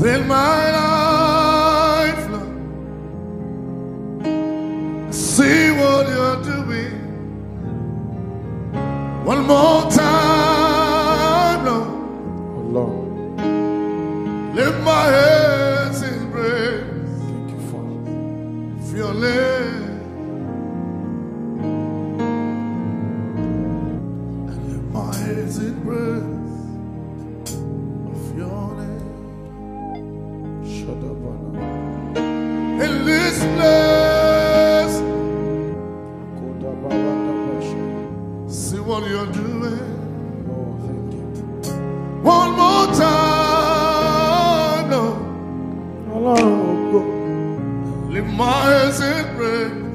In my go. Live my eyes and.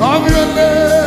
of your name.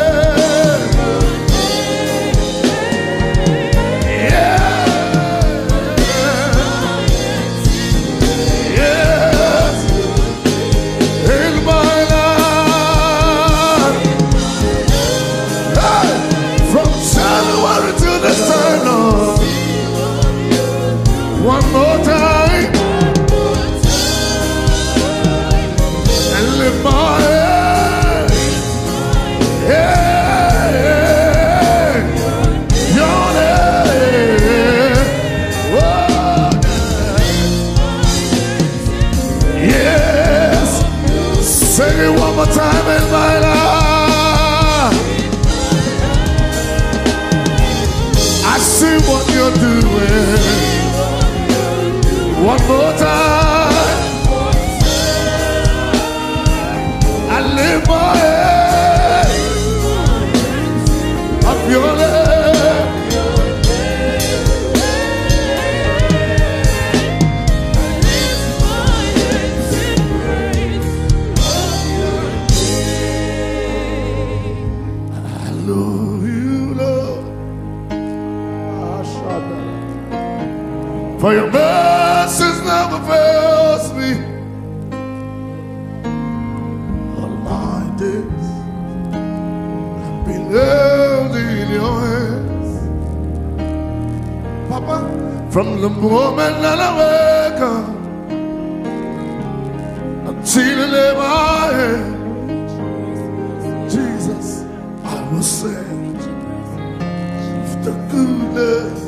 sense of the goodness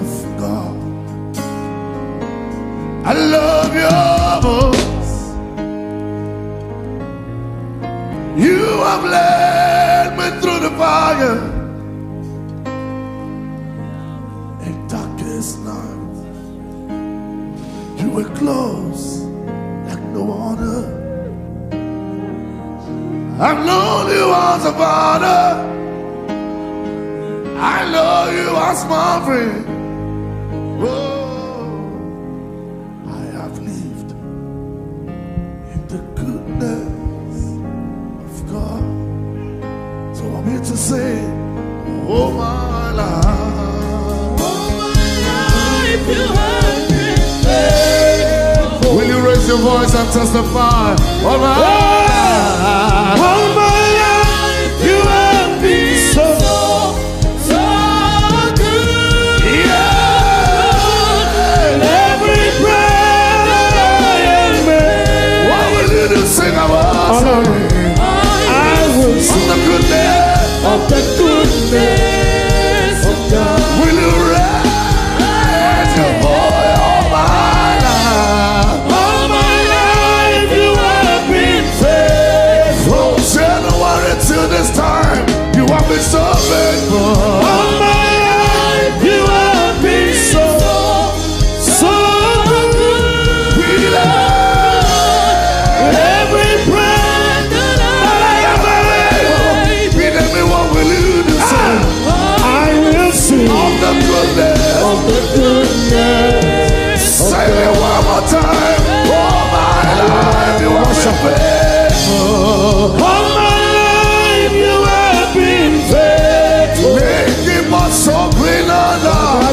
of God. I love your voice. You have led me through the fire in darkest night. You were close. I've known you as a father. I know you as my friend. Oh, I have lived in the goodness of God. So I'm here to say, oh my life. Oh my life, you have been faithful. Will you raise your voice and testify? All right.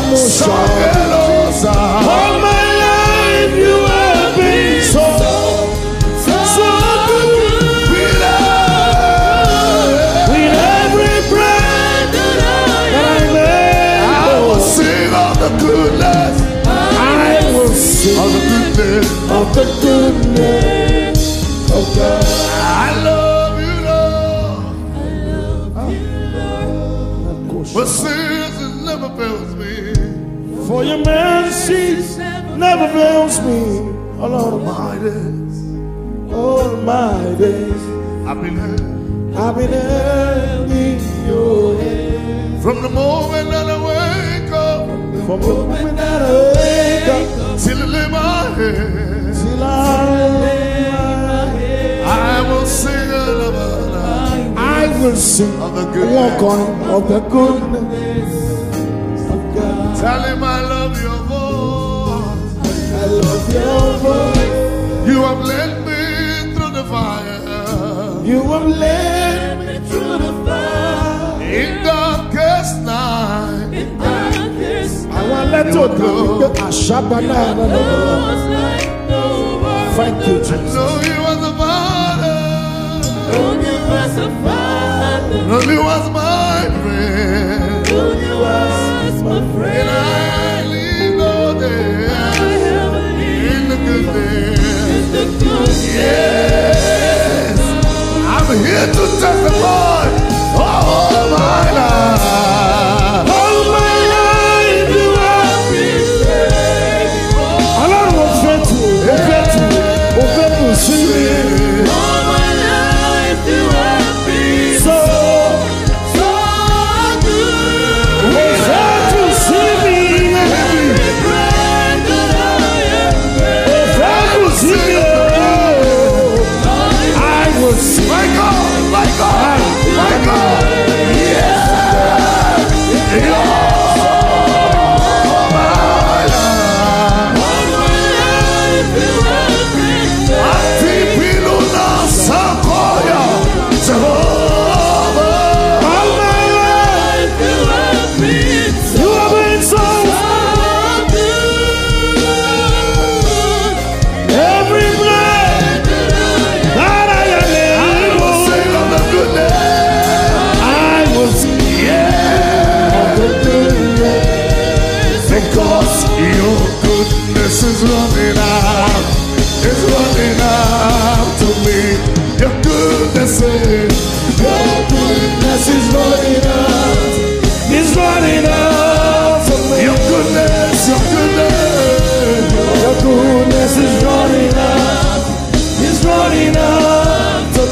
我伤 fails me. For your mercies never fails me. All of My days, all my days, I've been held I've been held in your hand. from the moment that I wake up From the moment that I wake up till I lay my head. till I lay my head, I will sing about I will sing of the walk on of the goodness of. Tell him I love your voice. I love your voice. You have led me through the fire. You have led me through the fire. In darkest night, Àwọn alẹ́tọ̀ kan wípé àṣà banana lọ́wọ́. Thank you, Jesus. I'm here to testify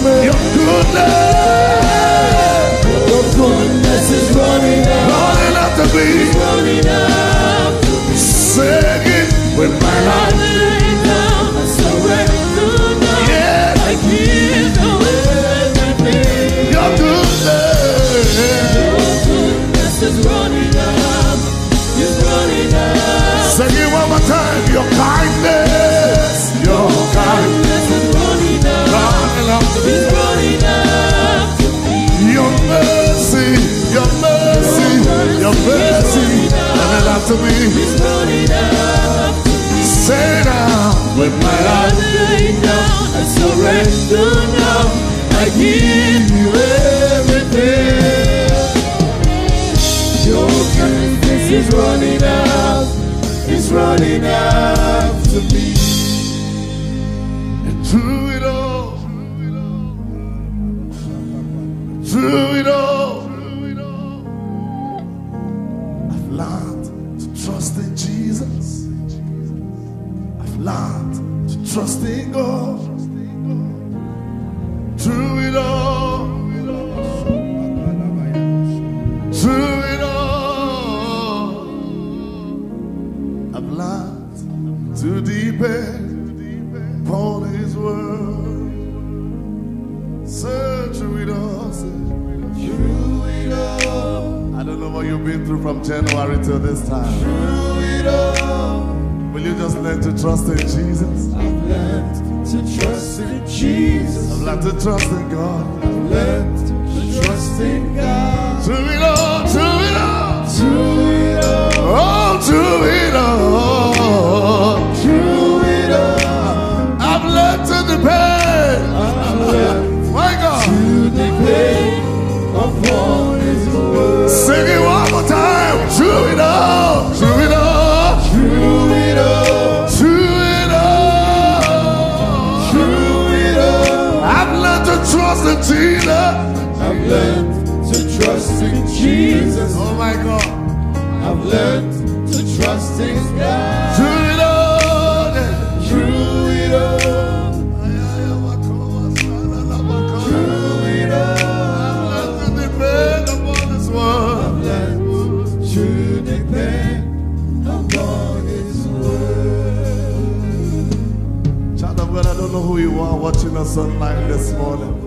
Your goodness. Running out to me. Say now with my life. Surrender now. I give you everything. Your goodness is running out. It's running out to me. Through it all. Through it all. Jesus. I've learned to trust in God. I've learned to trust in God. Through it all, through it all. Through it all. Oh through it all. I've learned to trust in Jesus. Oh my God. I've learned to trust in God. Through it all. Through it all, through it all, I've to depend upon His word. learned to depend upon His word. Child I don't know who you are watching us online this morning.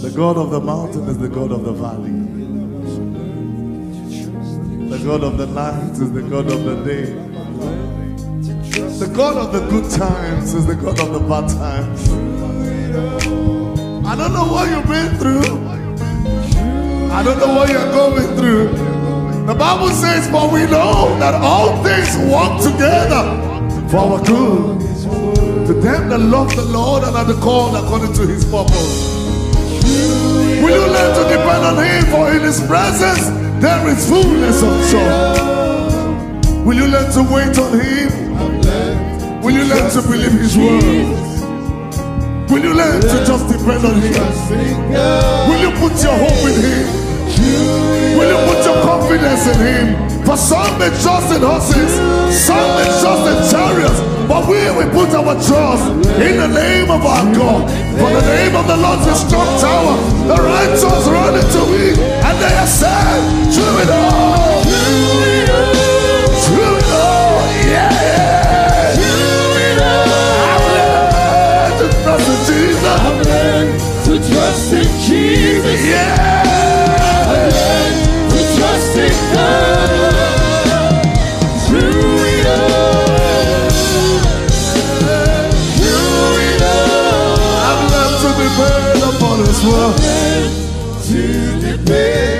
The God of the mountain is the God of the valley. The God of the night is the God of the day. The God of the good times is the God of the bad times. I don't know what you've been through. I don't know what you're going through. The Bible says, but we know that all things work together for our good. To them that love the Lord and are the called according to his purpose. Will you learn to depend on him? For in his presence there is fullness of joy. Will you learn to wait on him? Will you learn to believe his word? Will you learn to just depend on him? Will you put your hope in him? Will you put your confidence in him? For some may trust in horses, some may trust in chariots, but we will put our trust in the name of our God. For the name of the Lord is a strong tower. The righteous run into it, and they are saved through it all. Upon His word.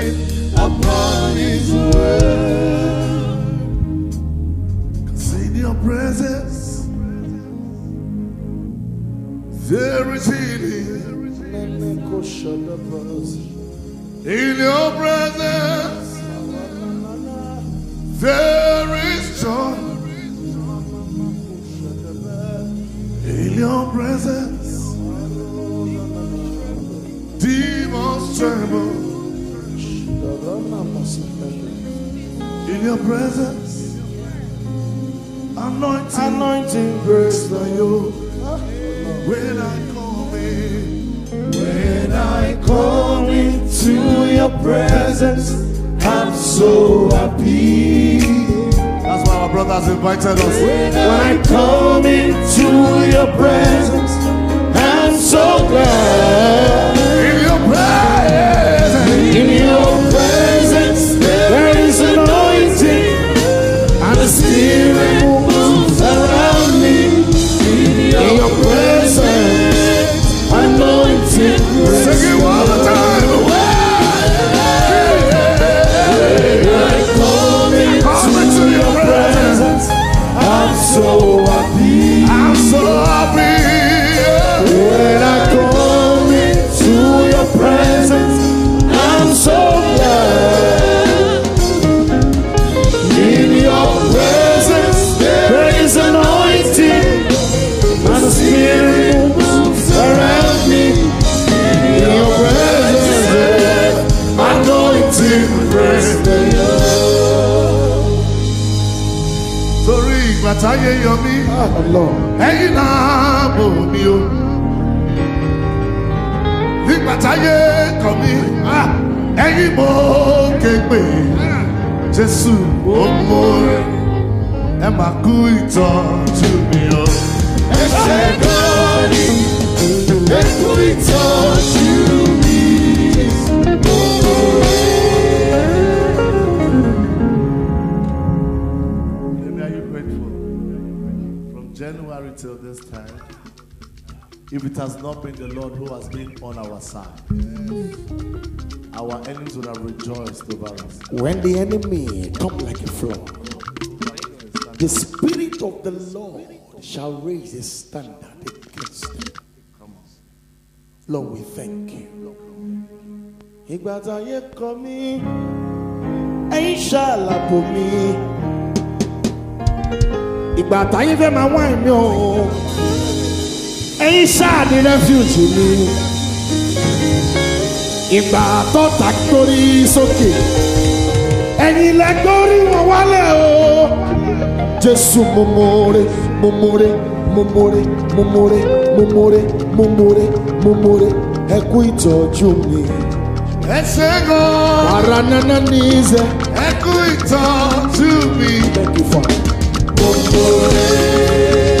Your presence, táyé yọ mí, ẹ̀yin náà bò mí o. Nígbà táyé kàn mí, ẹ̀yin mo ké pè. Jésù ó mú rẹ̀, ẹ máa kú ìtọ́jú mi o. Ẹ̀ṣẹ̀ kan ni ẹ̀kú ìtọ́jú if it has not been the Lord who has been on our side, our enemies would have rejoiced over us. When the enemy come like a flood, the spirit of the Lord shall raise his standard against them. Lord, we thank you. Ìgbà táyé fẹ́ wá ẹ̀yin ṣáà ní rẹ́fíùjì mi. Ìgbà tọ́ta gbórí sókè, ẹ̀yin lẹ gbórí wọn wálẹ̀ o. Jésù mo mọ̀ọ́rẹ́, mo mọ̀ọ́rẹ́, mo mọ̀ọ́rẹ́, mo mọ̀ọ́rẹ́, mo mọ̀ọ́rẹ́, mo mọ̀ọ́rẹ́, mo mọ̀ọ́rẹ́, ẹ kú ìtọ́jú mi. Ẹ ṣé gan, Ara nana ní ẹ kú ìtọ́jú mi. Thank you for Lord.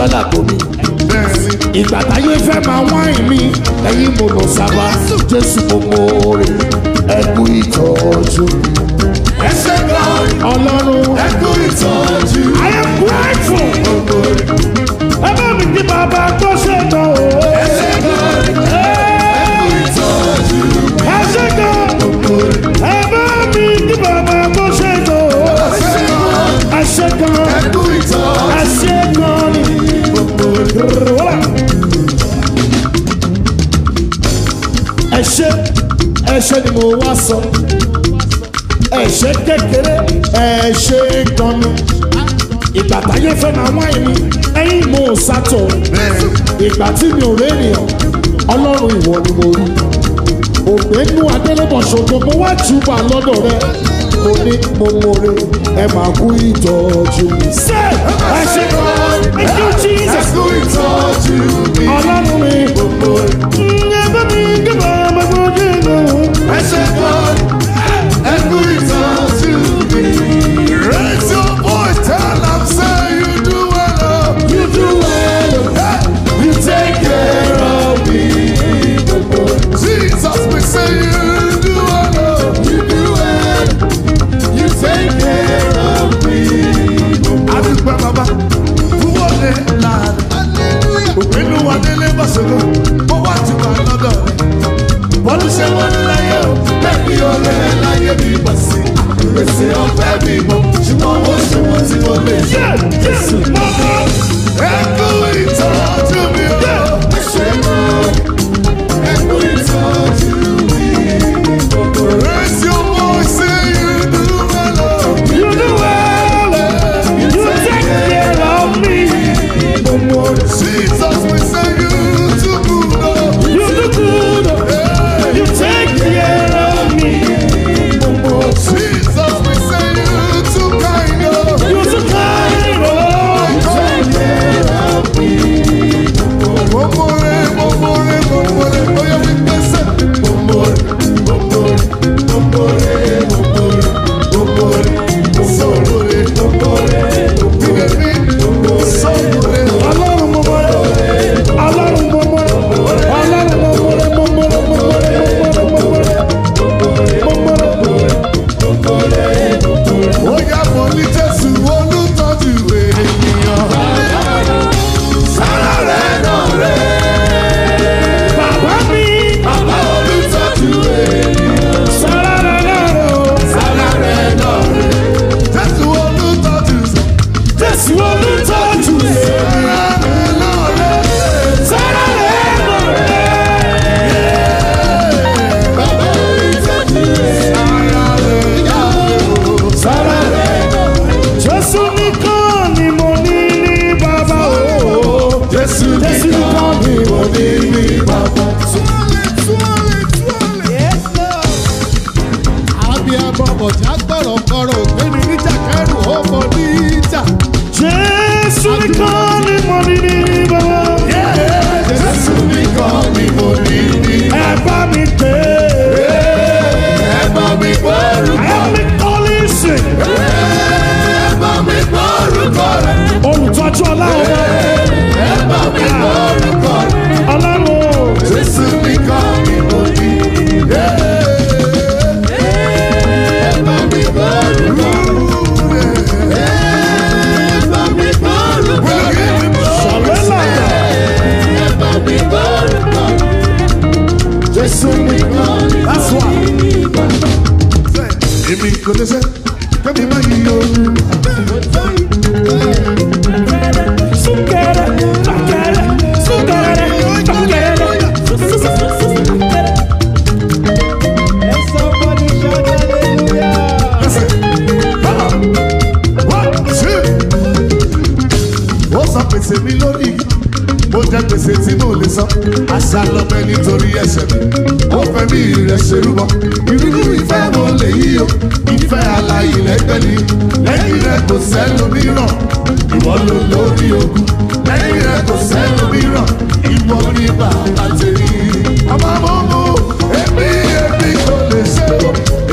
sọ́nà bòmí. ìgbà táyé fẹ́ máa wáìn mi ẹ̀yin mo lọ sábà jésù mo mọ̀ rè ẹ̀kú ìtọ́jú. ẹsẹ̀ kan ọlọ́run ẹ̀kú ìtọ́jú. I am grateful. ẹ bá mi di bàbá tó ṣe tán o. ẹsẹ̀ kan ẹ̀kú ìtọ́jú. ẹsẹ̀ kan ẹ bá mi di bàbá tó ṣe tán o. ẹsẹ̀ kan ẹ̀kú ìtọ́jú. ẹ̀ṣẹ̀ ni mo wá sọ. Ẹ̀ṣẹ̀ kékeré ẹ̀ṣẹ̀ gan ni. Ìgbà táyé fẹ́ máa wá ẹni ẹ̀yìn mo sàtọ̀ ìgbà tí mi ò rẹ́nìyàn ọlọ́run ìwọ ni mo rí. Ògbénu adélébọ̀ ṣògo mo wá jùbà lọ́dọ̀ rẹ. Mo ní mo mọ̀re ẹ máa kú ìtọ́jú mi. ṣé ẹ ṣe kọ́ ẹ kú Jesus ọlọ́run mi. Essa é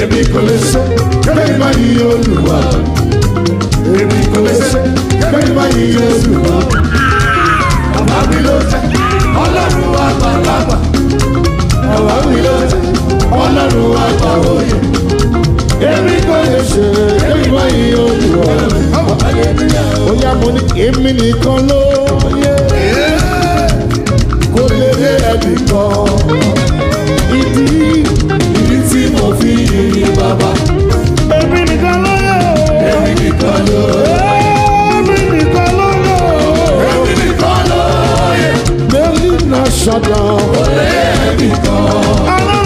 èmi kò lè ṣe kẹ́mi má yí Olúwa. Èmi kò lè ṣe kẹ́mi má yí Olúwa. Bàbá mi ló jẹ ọlọ́run àgbàlagbà. Bàbá mi ló jẹ ọlọ́run àgbà òye èmi kò lè ṣe kẹ́mi má yí Olúwa. Ó yá mo ní èmi nìkan ló yẹ. Kó lè rí ẹnì kan. bàbá. Èmi nìkan ló yọ. Èmi nìkan ló yọ. Èmi nìkan ló yọ. Èmi nìkan ló yẹ. Bẹ́ẹ̀ni náà ṣọ̀dọ̀. Olè ẹ̀mí kan. Alọ́